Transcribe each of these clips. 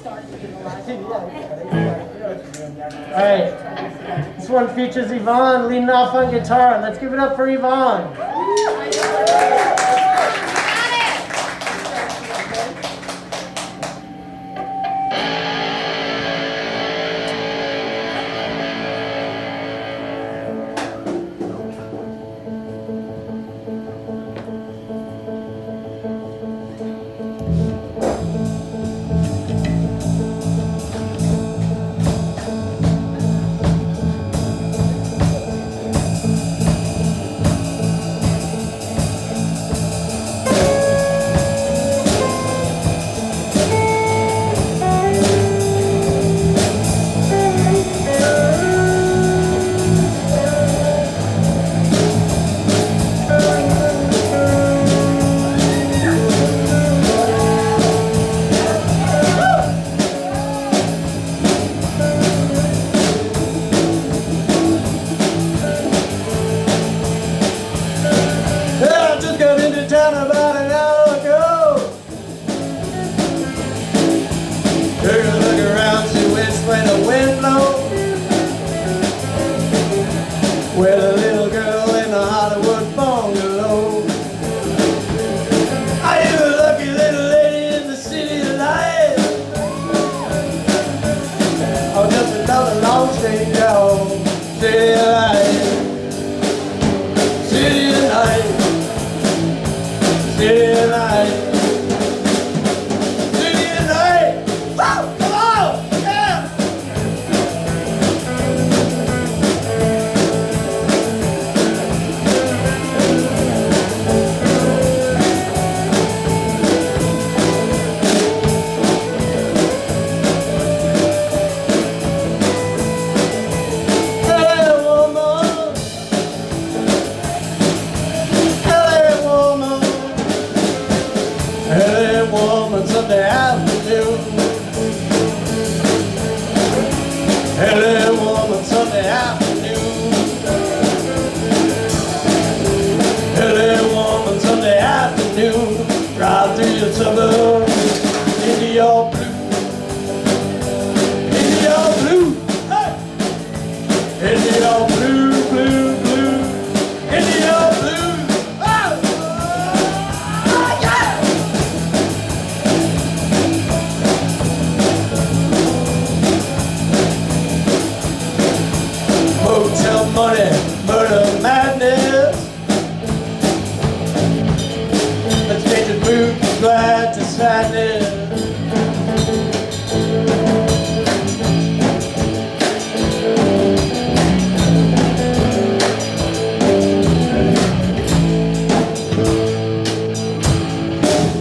All right. This one features Yvonne leaning off on guitar. Let's give it up for Yvonne.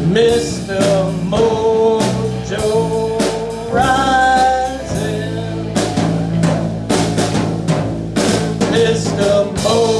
Mr. Mojo Rising Mr. Mojo